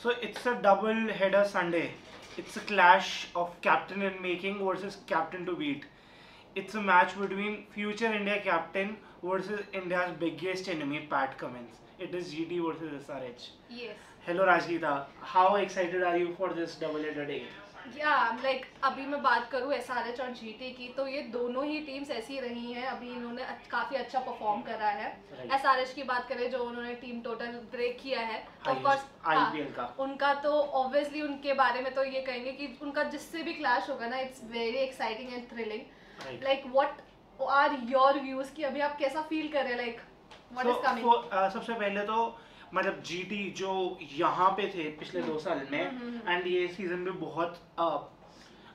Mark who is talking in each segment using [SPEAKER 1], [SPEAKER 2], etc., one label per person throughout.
[SPEAKER 1] So it's a double header Sunday. It's a clash of captain in making versus captain to beat. It's a match between future India captain versus India's biggest enemy, Pat Cummins. It is GT versus SRH.
[SPEAKER 2] Yes.
[SPEAKER 1] Hello Rajgeeta, how excited are you for this double header day?
[SPEAKER 2] या like अभी मैं बात करूँ S R H और G T की तो ये दोनों ही टीम्स ऐसी रही हैं। अभी इन्होंने काफ़ी अच्छा परफॉर्म करा है। एस आर एच की बात करें जो उन्होंने टीम टोटल ब्रेक किया है
[SPEAKER 1] Highest
[SPEAKER 2] ऑफ़ कोर्स
[SPEAKER 1] IPL का।
[SPEAKER 2] उनका तो ऑब्वियसली उनके बारे में तो ये कहेंगे कि उनका जिससे भी क्लैश होगा ना it's very exciting and thrilling like what are your views कि अभी आप कैसा फील करें लाइक
[SPEAKER 1] वट
[SPEAKER 2] इज़ कमिंग
[SPEAKER 1] सबसे पहले तो मतलब जीटी जो यहाँ पे थे पिछले दो साल
[SPEAKER 2] हम्म,
[SPEAKER 1] में एंड ये सीज़न भी बहुत uh,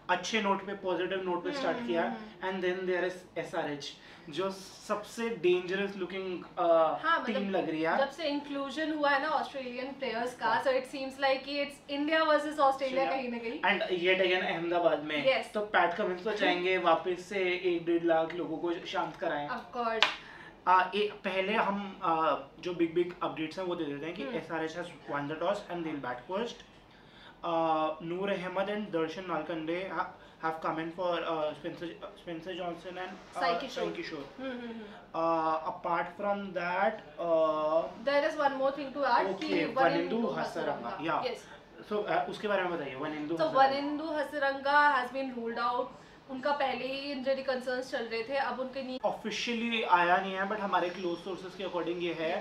[SPEAKER 1] अच्छे नोट पे पॉजिटिव नोट पे स्टार्ट
[SPEAKER 2] हम्म,
[SPEAKER 1] किया and then there is SRH जो सबसे डेंजरस लुकिंग टीम लग रही है।
[SPEAKER 2] जब से इंक्लूजन हुआ है ना ऑस्ट्रेलियन प्लेयर्स का सो इट सीम्स लाइक कि इट्स इंडिया वर्सेस ऑस्ट्रेलिया कहीं ना कहीं।
[SPEAKER 1] एंड येट अगेन अहमदाबाद में।
[SPEAKER 2] Yes.
[SPEAKER 1] तो पैट कमिंस तो चाहेंगे वापस से एक डेढ़ लाख लोगों को शांत कराएँ।
[SPEAKER 2] ऑफ़ कोर्स
[SPEAKER 1] आ, ए, पहले हम आ, जो बिग बिग अपडेट्स हैं वो दे देते हैं कि। S R H has won the toss and they'll bat first Noor Ahmad and Darshan
[SPEAKER 2] Kishore.
[SPEAKER 1] Sai Kishore.
[SPEAKER 2] Hmm,
[SPEAKER 1] Uh, apart from that, uh,
[SPEAKER 2] there is one more thing to add कि Wanindu Hasaranga
[SPEAKER 1] so uh, उसके बारे में बताइए Wanindu
[SPEAKER 2] तो Wanindu Hasaranga has been ruled out उनका पहले ही injury concerns चल रहे थे अब उनके नी
[SPEAKER 1] ऑफिशियली आया नहीं है बट हमारे क्लोज सोर्सेज के अकॉर्डिंग ये है।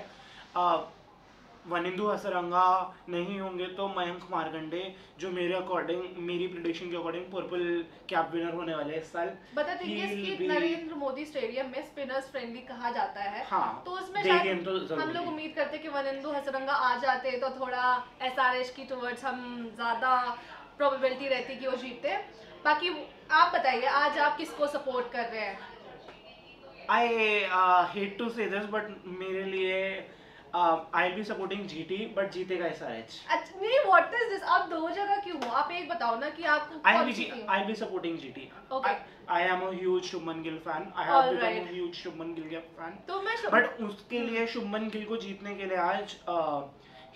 [SPEAKER 1] वनिंदु हसरंगा नहीं होंगे तो मयंक मारकंडे जो मेरे अकॉर्डिंग मेरी प्रिडिक्शन के अकॉर्डिंग पर्पल कैप विनर होने वाले इस साल।
[SPEAKER 2] बता
[SPEAKER 1] be-
[SPEAKER 2] नरेंद्र मोदी स्टेडियम में स्पिनर्स फ्रेंडली कहा जाता है।
[SPEAKER 1] हाँ
[SPEAKER 2] तो उसमें शायद
[SPEAKER 1] तो
[SPEAKER 2] हम लोग उम्मीद करते हैं कि वनिंदु हसरंगा आ जाते तो थोड़ा एसआरएच की टुवर्ड्स हम ज़्यादा प्रोबेबिलिटी रहती कि वो जीतते बाकी आप बताइए आज आप किसको सपोर्ट कर रहे हैं
[SPEAKER 1] I hate to say this but मेरे लिए I be supporting GT but जीतेगा एस आर एच
[SPEAKER 2] अच्छा नहीं व्हाट इज़ दिस आप दो जगह क्यों हो आप एक बताओ ना कि आपको
[SPEAKER 1] I'll
[SPEAKER 2] कौन
[SPEAKER 1] be
[SPEAKER 2] C team?
[SPEAKER 1] I'll be supporting GT.
[SPEAKER 2] Okay.
[SPEAKER 1] I, I am a huge Shubman Gill fan. I have
[SPEAKER 2] All
[SPEAKER 1] become
[SPEAKER 2] right.
[SPEAKER 1] a huge Shubman
[SPEAKER 2] तो मैं
[SPEAKER 1] बट उसके लिए शुभमन गिल को जीतने के लिए आज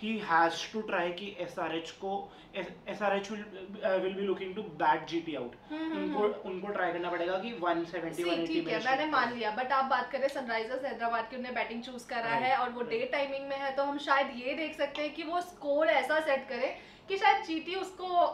[SPEAKER 1] ही हैज़ टू ट्राई कि एसआरएच को SRH will be looking to bat GT out
[SPEAKER 2] hmm, hmm,
[SPEAKER 1] उनको उनको ट्राई करना पड़ेगा कि 170
[SPEAKER 2] See,
[SPEAKER 1] 180
[SPEAKER 2] ठीक है मैंने मान लिया बट आप बात करें सनराइजर्स हैदराबाद की उन्हें बैटिंग चूज़ करा है और वो डे टाइमिंग में है तो हम शायद ये देख सकते हैं कि वो स्कोर ऐसा सेट करे कि शायद जीटी उसको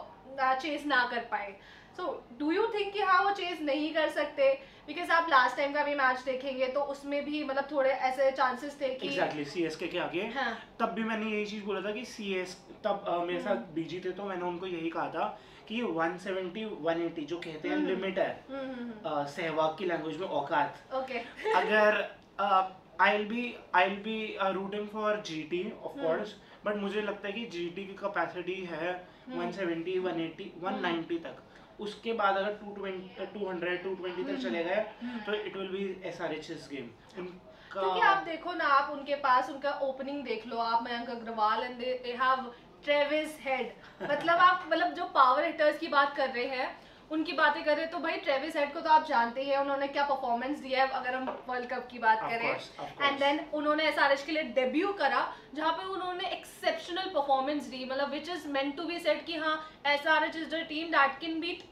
[SPEAKER 2] चेस ना कर पाए। सो डू यू थिंक कि हाँ वो चेस नहीं कर सकते बिकॉज़ आप लास्ट टाइम का भी मैच देखेंगे तो उसमें भी मतलब थोड़े ऐसे चांसेस थे कि
[SPEAKER 1] एग्जैक्टली सीएसके के आगे
[SPEAKER 2] हाँ
[SPEAKER 1] तब भी मैंने यही चीज़ बोला था कि सीएस तब uh, मेरे साथ
[SPEAKER 2] हम्म।
[SPEAKER 1] बीजी थे तो मैंने उनको यही कहा था कि 170 180 जो कहते हैं
[SPEAKER 2] हम्म।
[SPEAKER 1] लिमिट है
[SPEAKER 2] हम्म, हम्म, हम्म,
[SPEAKER 1] सहवाग की लैंग्वेज में औकात
[SPEAKER 2] ओके
[SPEAKER 1] अगर I be I be rooting for GT of
[SPEAKER 2] hmm.
[SPEAKER 1] Course but मुझे लगता है कि जीटी की कैपेसिटी है
[SPEAKER 2] हम्म।
[SPEAKER 1] 170 180 190 तक उसके बाद अगर 220 200 220 तक
[SPEAKER 2] हम्म।
[SPEAKER 1] चले गए
[SPEAKER 2] हम्म।
[SPEAKER 1] तो it will be SRH's game
[SPEAKER 2] क्योंकि आप देखो ना आप उनके पास उनका ओपनिंग देख लो आप Mayank Agarwal and they have Travis Head मतलब आप मतलब जो पावर हिटर्स की बात कर रहे हैं उनकी बातें कर तो भाई ट्रेविस हेड को तो आप जानते ही हैं उन्होंने क्या परफॉर्मेंस दिया है अगर हम वर्ल्ड कप की बात करें। एंड देन उन्होंने एसआरएच के लिए डेब्यू करा जहाँ पे उन्होंने एक्सेप्शनल परफॉर्मेंस दी मतलब which is meant to be set कि हाँ SRH is the team that can beat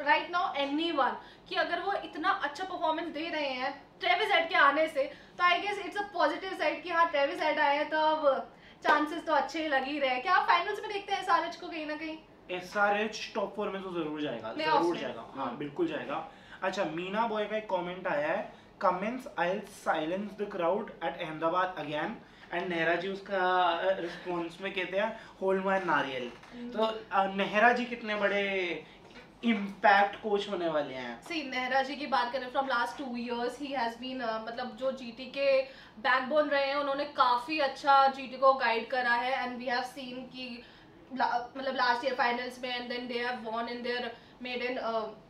[SPEAKER 2] right now anyone कि अगर वो इतना अच्छा परफॉर्मेंस दे रहे हैं ट्रेविस हेड के आने से तो I guess it's a positive side कि हाँ ट्रेविस हेड आए हैं तो अब चांसेस तो अच्छे लग ही रहे हैं। क्या आप फाइनल्स में देखते हैं एसआरएच को कहीं ना कहीं?
[SPEAKER 1] एसआरएच टॉप फोर में तो ज़रूर जाएगा। ज़रूर जाएगा हाँ
[SPEAKER 2] हम्म।
[SPEAKER 1] बिल्कुल जाएगा। अच्छा मीना बॉय का एक कमेंट आया है comments I silence the crowd at Ahmedabad again and Nehra ji उसका रिस्पॉन्स में कहते हैं होल्ड माय नारियल. तो नेहरा जी कितने बड़े इम्पैक्ट कोच होने वाले हैं?
[SPEAKER 2] सी नेहरा जी की बात करें फ्रॉम लास्ट टू इयर्स ही हैज़ बीन मतलब जो जीटी के बैकबोन रहे हैं उन्होंने काफ़ी अच्छा जीटी को गाइड करा है। एंड वी हैव सीन कि मतलब लास्ट ईयर फाइनल्स में and then they have won in their maiden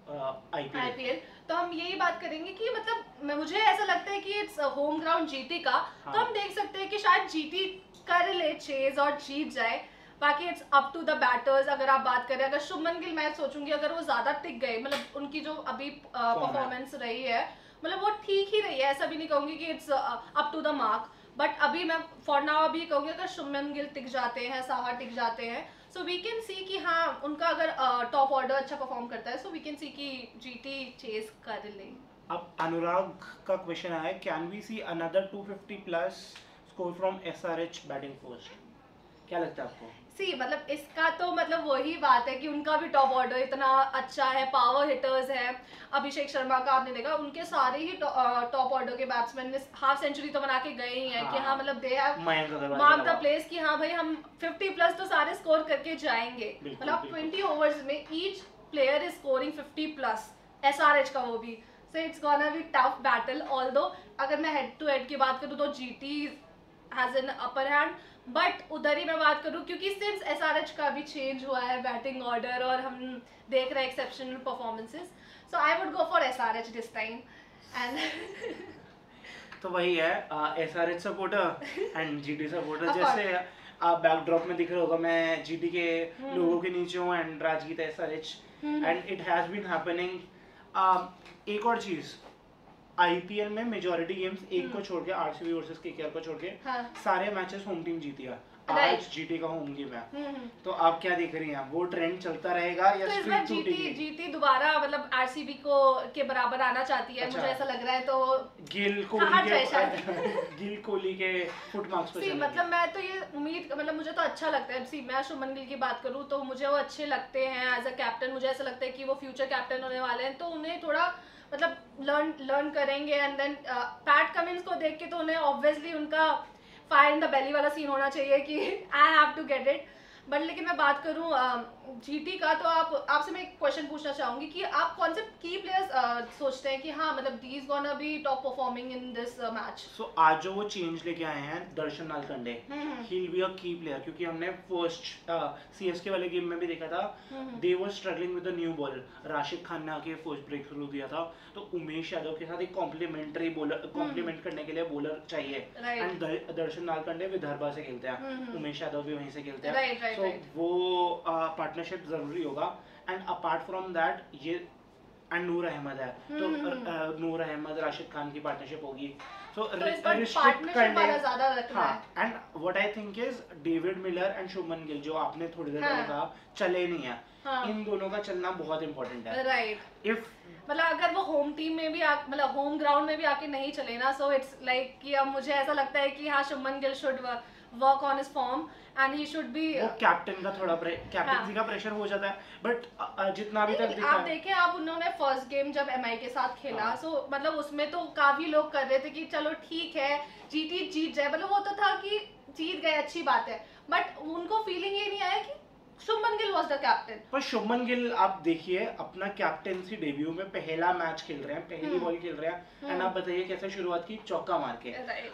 [SPEAKER 1] IPL
[SPEAKER 2] तो हम यही बात करेंगे कि मतलब मैं- मुझे ऐसा लगता है कि इट्स होम ग्राउंड जीटी का। हाँ. तो
[SPEAKER 1] हाँ।
[SPEAKER 2] हम देख सकते हैं कि शायद जीटी कर ले चेज और जीत जाए। बाकी it's up to the batters अगर आप बात करें अगर शुभमन गिल मैं सोचूँगी अगर वो ज़्यादा टिक गए मतलब उनकी जो अभी परफॉर्मेंस रही है मतलब वो ठीक ही रही है। ऐसा भी नहीं कहूँगी कि it's up to the mark but अभी मैं फॉर नाउ अभी कहूँगी, अगर शुभमन गिल टिक जाते हैं साहा टिक जाते हैं सो वी कैन सी कि हाँ उनका अगर टॉप ऑर्डर अच्छा परफॉर्म करता है सो वी कैन सी कि जीटी चेस कर ले
[SPEAKER 1] अब अनुराग का क्वेश्चन आया can we see another 250 plus score from SRH batting first क्या लगता है आपको?
[SPEAKER 2] सी मतलब इसका तो मतलब वही बात है कि उनका भी टॉप ऑर्डर इतना अच्छा है पावर हिटर्स है। अभिषेक शर्मा का आपने देखा उनके सारे ही टॉप ऑर्डर के बैट्समैन ने हाफ़ सेंचुरी तो बना के गए ही हैं कि
[SPEAKER 1] हाँ।
[SPEAKER 2] हाँ मतलब they have mark the place कि हाँ भाई हम 50 प्लस तो सारे स्कोर करके जाएँगे। मतलब 20 ओवर्स में each player is scoring 50 plus SRH का वो भी। So it's gonna be tough battle although अगर मैं हेड टू हेड की बात करूँ तो GT has an upper hand but उधर ही मैं बात करूँ क्योंकि सिंस एसआरएच का भी चेंज हुआ है बैटिंग ऑर्डर और हम देख रहे हैं exceptional performances so I would go for SRH this time and
[SPEAKER 1] तो वही है S R H supporter and G T supporter जैसे आप बैकड्रॉप में दिख रहे होगा मैं जी टी के
[SPEAKER 2] हम्म।
[SPEAKER 1] लोगों के नीचे हूँ and राजगीत S R H. And it has been happening एक और चीज़ आईपीएल में मेजोरिटी गेम्स एक को। छोड़ के आरसीबी वर्सेस केकेआर को छोड़ के
[SPEAKER 2] हाँ।
[SPEAKER 1] सारे मैचेस होम टीम जीती है। आज जीटी का होम गेम है।
[SPEAKER 2] हम्म, हम्म।
[SPEAKER 1] तो आप क्या देख रही हैं? वो ट्रेंड चलता रहेगा या
[SPEAKER 2] तो इस
[SPEAKER 1] स्ट्रीक
[SPEAKER 2] बार जीटी जीटी दोबारा मतलब आरसीबी को के बराबर आना चाहती है
[SPEAKER 1] अच्छा।
[SPEAKER 2] मुझे ऐसा लग रहा है तो
[SPEAKER 1] गिल
[SPEAKER 2] हाँ,
[SPEAKER 1] कोहली के गिल कोहली के फुट मार्क्स पे
[SPEAKER 2] मतलब मैं तो ये उम्मीद मतलब मुझे तो अच्छा लगता है। सी मैं शुभमन गिल की बात करूँ तो मुझे वो अच्छे लगते हैं एज अ कैप्टन मुझे ऐसा लगता है कि वो फ्यूचर कैप्टन होने वाले हैं तो उन्हें थोड़ा मतलब लर्न लर्न करेंगे एंड देन पैट कमिंस को देख के तो उन्हें ऑब्वियसली उनका फायर इन द बेली वाला सीन होना चाहिए कि I have to get it but लेकिन मैं बात करूँ जीटी का तो आप आपसे मैं एक क्वेश्चन पूछना चाहूँगी कि आप कौन से की प्लेयर्स सोचते हैं कि हाँ मतलब these gonna be top performing in this match
[SPEAKER 1] so आज जो वो चेंज लेके आए हैं Darshan Nalkande he will be a key player क्योंकि हमने फ़र्स्ट सीएसके वाले गेम में भी देखा था। They were struggling with the new ball Rashid Khan ने आके फ़र्स्ट ब्रेक थ्रू दिया था। तो उमेश यादव के साथ एक कॉम्प्लीमेंट्री बॉलर कॉम्प्लीमेंट करने के लिए बॉलर चाहिए। एंड दर्शन नालकंडे विदर्भा से खेलते हैं।
[SPEAKER 2] हम्म।
[SPEAKER 1] उमेश यादव भी वहीं से खेलते हैं।
[SPEAKER 2] Right.
[SPEAKER 1] वो पार्टनरशिप ज़रूरी होगा। एंड अपार्ट फ्रॉम दैट ये एंड नूर अहमद है। तो नूर अहमद राशिद खान की पार्टनरशिप होगी। सो
[SPEAKER 2] तो है
[SPEAKER 1] हाँ। And what I think is David Miller and Shubman Gill जो आपने थोड़ी देर पहले
[SPEAKER 2] हाँ।
[SPEAKER 1] कहा चले नहीं है।
[SPEAKER 2] हाँ
[SPEAKER 1] इन दोनों का चलना बहुत इंपॉर्टेंट है
[SPEAKER 2] राइट
[SPEAKER 1] इफ़
[SPEAKER 2] मतलब अगर वो होम टीम में भी मतलब होम ग्राउंड में भी आके नहीं चले ना सो इट्स लाइक कि अब मुझे ऐसा लगता है कि हाँ Shubman Gill should work on his form and he should be
[SPEAKER 1] वो कैप्टन का थोड़ा कैप्टनसी का प्रेशर हो जाता है बट जितना अभी तक
[SPEAKER 2] हाँ। आप
[SPEAKER 1] है
[SPEAKER 2] देखें आप उन्होंने फ़र्स्ट गेम जब एमआई के साथ खेला सो
[SPEAKER 1] हाँ।
[SPEAKER 2] सो मतलब उसमें तो काफ़ी लोग कर रहे थे कि चलो ठीक है जीती जीत जाए मतलब वो तो था कि जीत गए अच्छी बात है बट उनको फीलिंग ये नहीं आया कि Shubman Gill was the captain
[SPEAKER 1] पर शुभमन गिल आप देखिए अपना कैप्टेंसी डेब्यू में पहला मैच खेल रहे हैं पहली
[SPEAKER 2] हम्म।
[SPEAKER 1] बॉल खेल रहे हैं। And
[SPEAKER 2] hmm.
[SPEAKER 1] आप बताइए कैसे शुरुआत की? चौका मार के।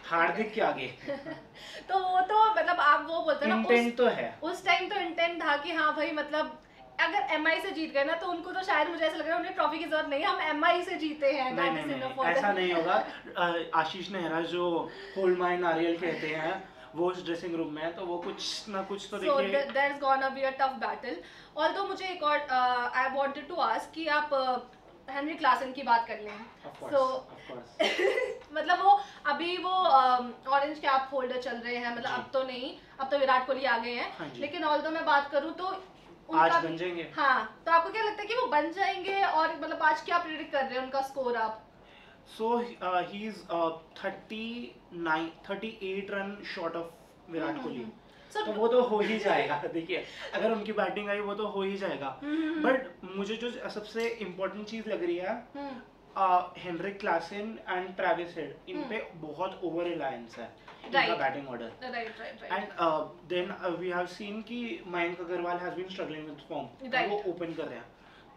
[SPEAKER 1] हार्दिक के आगे।
[SPEAKER 2] तो वो तो मतलब आप वो बोलते हैं ना उस
[SPEAKER 1] इंटेंट तो है।
[SPEAKER 2] उस टाइम तो इंटेंट था कि हाँ भाई मतलब अगर एमआई से जीत गए ना तो उनको तो शायद मुझे ऐसा लग रहा है उन्हें ट्रॉफी की ज़रूरत नहीं हम एम से जीते हैं
[SPEAKER 1] नहीं नहीं नहीं ऐसा नहीं होगा। आशीष नेहरा जो होल्ड माइन नारियल कहते हैं वो उस ड्रेसिंग रूम में है तो वो कुछ ना कुछ तो देखिए।
[SPEAKER 2] th- there's gonna be a tough battle. Although मुझे एक और आई wanted to ask कि आप हेनरी क्लासन की बात कर लें।
[SPEAKER 1] Course.
[SPEAKER 2] मतलब वो अभी वो ऑरेंज कैप होल्डर चल रहे हैं मतलब अब तो नहीं अब तो विराट कोहली आ गए
[SPEAKER 1] हाँ।
[SPEAKER 2] हैं लेकिन ऑल मैं बात करूँ तो
[SPEAKER 1] आज बन जाएँगे।
[SPEAKER 2] हाँ तो आपको क्या लगता है कि वो बन जाएँगे और मतलब आज क्या प्रिडिक्ट कर रहे हैं उनका स्कोर आप?
[SPEAKER 1] So he is thirty nine thirty eight run short of Virat Kohli
[SPEAKER 2] So,
[SPEAKER 1] तो वो तो हो ही जाएगा देखिए अगर उनकी बैटिंग आई वो तो हो ही जाएगा। बट मुझे जो सबसे इम्पोर्टेंट चीज़ लग रही है Heinrich Klaasen and Travis Head इन पे बहुत ओवर रिलायंस है इनका
[SPEAKER 2] Hmm.
[SPEAKER 1] Batting order. And then we have seen कि Mayank Agarwal has been struggling with form वो ओपन कर रहे हैं।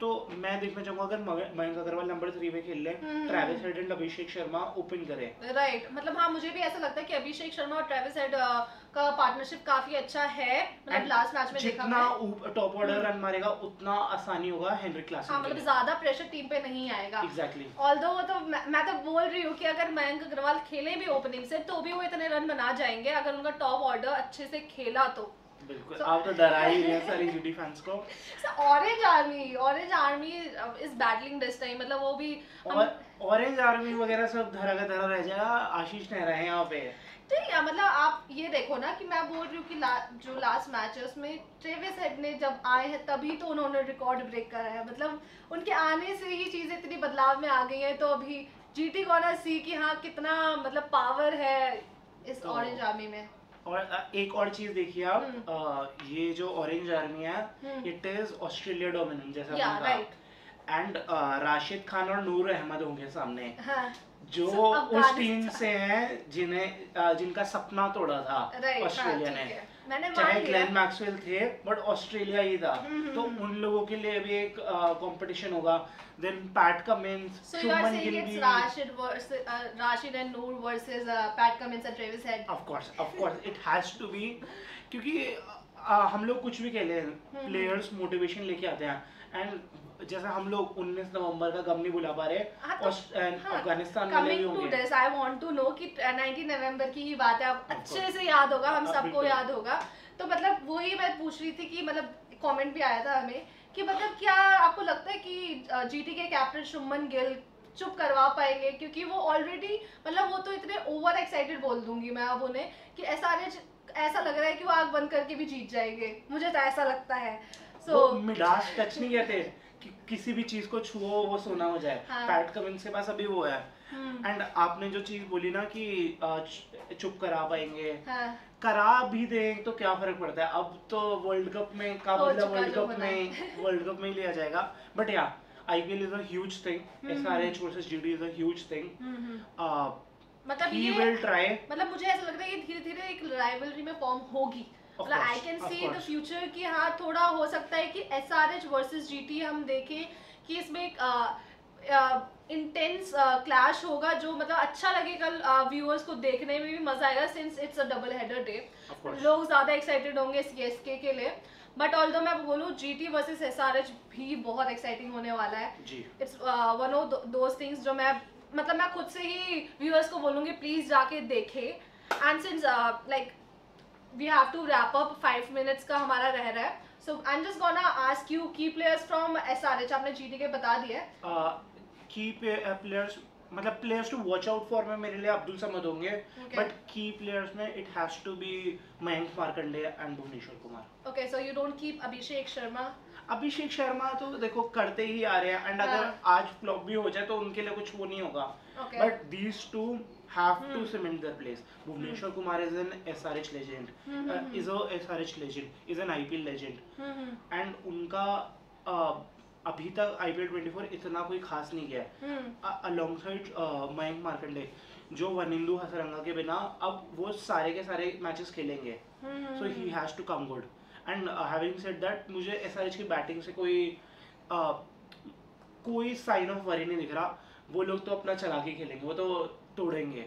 [SPEAKER 1] तो मैं देखना चाहूँगा अगर मयंक अग्रवाल नंबर थ्री पे खेल ले
[SPEAKER 2] हम्म,
[SPEAKER 1] Travis Head and Abhishek Sharma open करें।
[SPEAKER 2] राइट मतलब हाँ मुझे भी ऐसा लगता है कि अभिषेक शर्मा और ट्रेविस हेड का पार्टनरशिप काफ़ी अच्छा है। मतलब लास्ट मैच में
[SPEAKER 1] जितना टॉप ऑर्डर। रन मारेगा उतना आसानी होगा हेनरिक
[SPEAKER 2] हाँ मतलब ज़्यादा प्रेशर टीम पे नहीं आएगा।
[SPEAKER 1] एग्जैक्टली
[SPEAKER 2] ऑल्दो वो तो मैं तो बोल रही हूँ कि अगर मयंक अग्रवाल खेले भी ओपनिंग से तो भी वो इतने रन बना जाएँगे। अगर उनका टॉप ऑर्डर अच्छे से खेला तो।
[SPEAKER 1] बिल्कुल।
[SPEAKER 2] So-
[SPEAKER 1] आप तो डरा ही रहे सारी जीटी फैंस को।
[SPEAKER 2] Orange army orange army is battling this time मतलब वो भी
[SPEAKER 1] ऑरेंज आर्मी वगैरह सब धरा का धरा रह जाएगा। आशीष नेहरा है यहाँ पे।
[SPEAKER 2] ठीक है मतलब आप ये देखो ना कि मैं बोल रही हूँ कि ला, जो लास्ट मैच है उसमें ट्रेविस हेड ने जब आए हैं तभी तो उन्होंने रिकॉर्ड ब्रेक करा है। मतलब उनके आने से ही चीज़ें इतनी बदलाव में आ गई हैं तो अभी जीटी गोना सी कि हाँ कितना मतलब पावर है इस
[SPEAKER 1] तो-
[SPEAKER 2] ऑरेंज आर्मी में।
[SPEAKER 1] और एक और चीज़ देखिए आप आ, ये जो ऑरेंज आर्मी है
[SPEAKER 2] hmm.
[SPEAKER 1] It is Australia dominant जैसा yeah, right.
[SPEAKER 2] Right
[SPEAKER 1] and Rashid Khan और नूर अहमद होंगे सामने।
[SPEAKER 2] हाँ।
[SPEAKER 1] जो
[SPEAKER 2] So,
[SPEAKER 1] उस टीम से हैं जिन्हें जिनका सपना तोड़ा था ऑस्ट्रेलिया ने।
[SPEAKER 2] है। मैंने मान
[SPEAKER 1] चाहे ग्लैन मैक्सवेल थे बट ऑस्ट्रेलिया ही था।
[SPEAKER 2] हम्म,
[SPEAKER 1] तो
[SPEAKER 2] हम्म,
[SPEAKER 1] उन लोगों के लिए भी एक कंपटीशन होगा। Then Pat Cummins Shubman Gill भी
[SPEAKER 2] Rashid versus uh, Rashid and Noor versus uh, Pat Travis Head.
[SPEAKER 1] Of course of course it has to be क्योंकि हम लोग कुछ भी कह लें
[SPEAKER 2] हम्म।
[SPEAKER 1] प्लेयर्स मोटिवेशन लेके आते हैं। एंड जैसे हम लोग 19 नवंबर का गम नहीं भुला पा रहे
[SPEAKER 2] हाँ, तो- हाँ,
[SPEAKER 1] अफ़गानिस्तान
[SPEAKER 2] Coming to
[SPEAKER 1] होंगे।
[SPEAKER 2] this, I want to know कि 19 नवंबर की ही बात है। अब अच्छे से याद होगा हम
[SPEAKER 1] हाँ,
[SPEAKER 2] सबको याद होगा। तो मतलब वही मैं पूछ रही थी कि मतलब कमेंट भी आया था हमें कि मतलब क्या आपको लगता है कि जीटी के कैप्टन शुभमन गिल चुप करवा पाएँगे? क्योंकि वो ऑलरेडी मतलब वो तो इतने ओवर एक्साइटेड बोल दूँगी मैं अब उन्हें कि ऐसा ऐसा लग रहा है कि वो आग बंद करके भी जीत जाएँगे। मुझे तो ऐसा लगता है। सो
[SPEAKER 1] मिडास टच नहीं कहते कि किसी भी चीज़ को छुओ वो सोना हो जाए।
[SPEAKER 2] हाँ।
[SPEAKER 1] पैट कमिंस के पास अभी वो है।
[SPEAKER 2] हम्म,
[SPEAKER 1] एंड आपने जो चीज़ बोली ना कि चुप करा पाएँगे।
[SPEAKER 2] हाँ।
[SPEAKER 1] करा भी दें तो क्या फ़र्क पड़ता है? अब तो वर्ल्ड कप में का मतलब वर्ल्ड कप में वर्ल्ड कप में ही लिया जाएगा। बट या IPL is a huge thing
[SPEAKER 2] hmm,
[SPEAKER 1] SRH versus GT is a huge thing
[SPEAKER 2] hmm, hmm. मतलब
[SPEAKER 1] ही
[SPEAKER 2] ये
[SPEAKER 1] विल ट्राई
[SPEAKER 2] मतलब मुझे ऐसा लगता है कि धीरे धीरे एक राइवलरी में फॉर्म होगी। मतलब I can see the future कि हाँ थोड़ा हो सकता है कि S R H versus G T हम देखें कि इसमें एक इंटेंस क्लैश होगा जो मतलब अच्छा लगेगा व्यूअर्स को देखने में भी मज़ा आएगा since it's a double header day लोग ज़्यादा एक्साइटेड होंगे सी एस के के लिए। बट ऑल मैं बोलूँ G T versus S R H भी बहुत एक्साइटिंग होने वाला है। It's one of those things जो मैं मतलब मैं खुद से ही व्यूअर्स को बोलूँगी प्लीज़ जाके देखे। And since like we have to wrap up five minutes का हमारा रह रहा है। So I am just gonna ask you key players from S R H आपने जीटी के बता दिया
[SPEAKER 1] की प्लेयर्स मतलब players to watch out for में मेरे लिए अब्दुल समद होंगे। बट की प्लेयर्स में it has to be Mayank Markande and Bhuvneshwar Kumar.
[SPEAKER 2] Okay so you don't keep Abhishek Sharma
[SPEAKER 1] Abhishek Sharma तो देखो करते ही आ रहे हैं एंड अगर
[SPEAKER 2] हाँ।
[SPEAKER 1] आज फ्लॉप भी हो जाए तो उनके लिए कुछ वो नहीं होगा। But these two have to. Cement their place Bhuvneshwar Kumar is an SRH legend. Is a SRH legend is an IPL legend
[SPEAKER 2] hmm
[SPEAKER 1] and उनका uh, अभी तक आईपीएल 24 इतना कोई खास नहीं गया है। साइड मयंक मार्कंडे जो वनिंदु हसरंगा के बिना अब वो सारे के सारे मैचेस खेलेंगे।
[SPEAKER 2] हम्म
[SPEAKER 1] so he has to come good and having said that मुझे एसआरएच की बैटिंग से कोई uh, कोई साइन ऑफ़ वरी नहीं दिख रहा। वो लोग तो अपना चला के खेलेंगे वो तो तोड़ेंगे।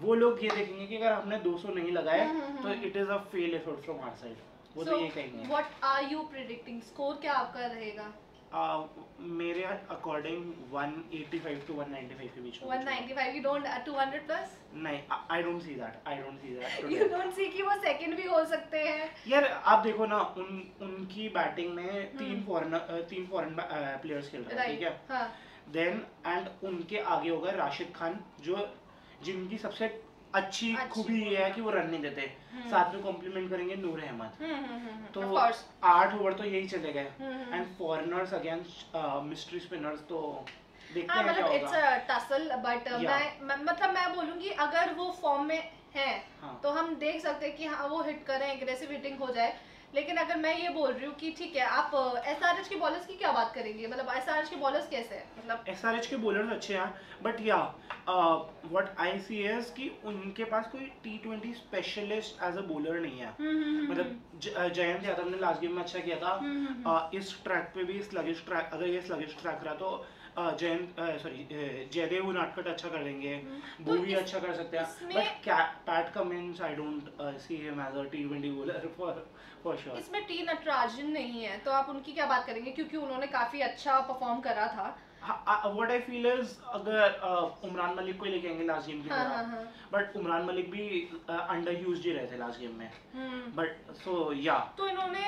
[SPEAKER 1] वो लोग ये देखेंगे कि अगर हमने 200 नहीं लगाए
[SPEAKER 2] हम्म, हम्म,
[SPEAKER 1] तो। It is a fail effort from our side वो तो ये कहेंगे।
[SPEAKER 2] What are you predicting score क्या आपका रहेगा?
[SPEAKER 1] Uh, मेरे अकॉर्डिंग 185 टू 195 के बीच में
[SPEAKER 2] 195. You don't uh, 200 plus?
[SPEAKER 1] नहीं I don't see that I don't see that
[SPEAKER 2] You don't see कि वो second भी हो सकते हैं.
[SPEAKER 1] यार आप देखो ना उन उनकी बैटिंग में तीन
[SPEAKER 2] हम्म।
[SPEAKER 1] फॉरेन तीन फॉरेन प्लेयर्स खेल रहे हैं ठीक है
[SPEAKER 2] हाँ.
[SPEAKER 1] देन एंड उनके आगे होगा राशिद खान जो जिनकी सबसे अच्छी खूबी ये है कि वो रन नहीं देते
[SPEAKER 2] हम्म।
[SPEAKER 1] साथ में कॉम्प्लीमेंट करेंगे नूर अहमद
[SPEAKER 2] हम्म हम्म.
[SPEAKER 1] तो आठ ओवर तो यही चले गए. And foreigners against mystery spinners तो
[SPEAKER 2] हाँ मतलब इट्स अ
[SPEAKER 1] टसल.
[SPEAKER 2] मैं मैं- मतलब मैं बोलूँगी अगर वो फॉर्म में है
[SPEAKER 1] हाँ
[SPEAKER 2] तो हम देख सकते हैं कि हाँ वो हिट करें एग्रेसिव हिटिंग हो जाए लेकिन अगर मैं ये बोल रही हूँ कि ठीक है आप एस आर एच के बॉलर्स की क्या बात करेंगे? मतलब एस आर एच के बॉलर्स कैसे हैं? मतलब
[SPEAKER 1] एसआरएच के बॉलर्स अच्छे हैं बट या व्हाट आई सी इज़ कि उनके पास कोई T twenty specialist as a bowler नहीं है। मतलब जयंत यादव ने लास्ट गेम में अच्छा किया था।
[SPEAKER 2] हम्म, हम्म,
[SPEAKER 1] इस ट्रैक पे भी स्लगिश ट्रैक अगर ये स्लगिश ट्रैक रहा तो जयंत सॉरी जयदेव नाटकट अच्छा कर देंगे
[SPEAKER 2] हम्म।
[SPEAKER 1] वो
[SPEAKER 2] तो
[SPEAKER 1] भी अच्छा कर सकते हैं। But Pat Cummins I don't see him as a T twenty bowler for for sure
[SPEAKER 2] इसमें टी नटराजन नहीं है तो आप उनकी क्या बात करेंगे? क्योंकि उन्होंने काफ़ी अच्छा परफॉर्म करा था।
[SPEAKER 1] व्हाट आई फील इज़ अगर uh, उमरान मलिक को ही लेके आएँगे लास्ट गेम की तरह बट उमरान मलिक भी अंडर यूज्ड ही रहे थे लास्ट गेम में। बट सो या
[SPEAKER 2] तो इन्होंने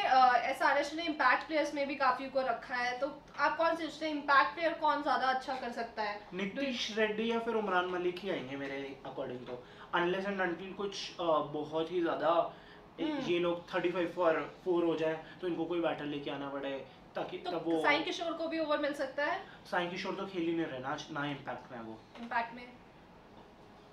[SPEAKER 2] एस आर एच ने इम्पैक्ट प्लेयर्स में भी काफ़ी को रखा है तो आप कौन सोचते हैं इम्पैक्ट प्लेयर कौन ज़्यादा अच्छा कर सकता है?
[SPEAKER 1] नीतीश रेड्डी या फिर उमरान मलिक ही आएँगे मेरे अकॉर्डिंग तो अनलेस एंड अनटिल कुछ uh, बहुत ही ज़्यादा
[SPEAKER 2] हम्म।
[SPEAKER 1] ये लोग 35 फॉर 4 हो जाए तो इनको कोई बैटर लेके आना पड़े। ताकि
[SPEAKER 2] तो
[SPEAKER 1] तब वो
[SPEAKER 2] साई किशोर को भी ओवर मिल सकता है?
[SPEAKER 1] साई किशोर तो खेल ही नहीं रहे ना ना इम्पैक्ट में वो।
[SPEAKER 2] इम्पैक्ट में?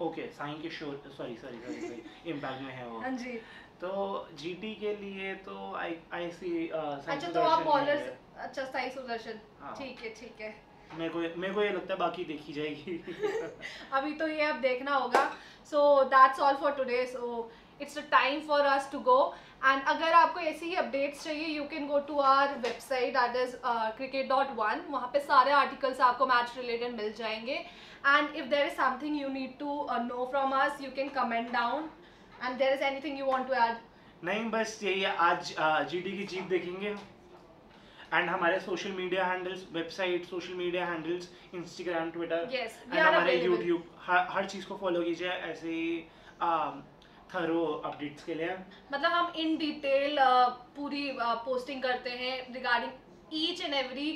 [SPEAKER 1] Okay Sai Kishore sorry sorry sorry impact में है वो।
[SPEAKER 2] हाँ जी।
[SPEAKER 1] तो जीटी के लिए तो आई आई सी
[SPEAKER 2] अच्छा तो आप बॉलर्स अच्छा साई सुदर्शन।
[SPEAKER 1] हाँ।
[SPEAKER 2] ठीक है ठीक है।
[SPEAKER 1] मेरे को मेरे को ये लगता है बाकी देखी जाएगी।
[SPEAKER 2] अभी तो ये अब देखना होगा। So that's all for today so it's the time for us to go and अगर आपको ऐसी ही अपडेट्स चाहिए you can go to our website that is cricket dot one वहाँ पे सारे आर्टिकल्स आपको मैच रिलेटेड मिल जाएँगे. And if there is something you need to know from us you can comment down and there is anything you want to add
[SPEAKER 1] नहीं बस यही है आज जीटी की जीत देखेंगे एंड हमारे social media handles website social media handles Instagram Twitter and हमारे YouTube हर, हर चीज़ को फॉलो कीजिए ऐसे ही थरो अपडेट्स के लिए?
[SPEAKER 2] मतलब हम इन डिटेल पूरी पोस्टिंग करते हैं regarding each and every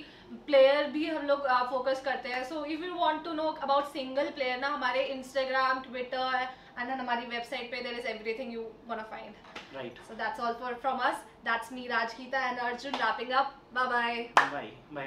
[SPEAKER 2] player भी हम लोग फोकस करते हैं। So if you want to know about single player ना हमारे इंस्टाग्राम ट्विटर एंड हमारी वेबसाइट पे there is everything you want find
[SPEAKER 1] right
[SPEAKER 2] so that's all for from us that's me Rajgeeta and Arjun wrapping up. Bye. Bye.
[SPEAKER 1] Bye bye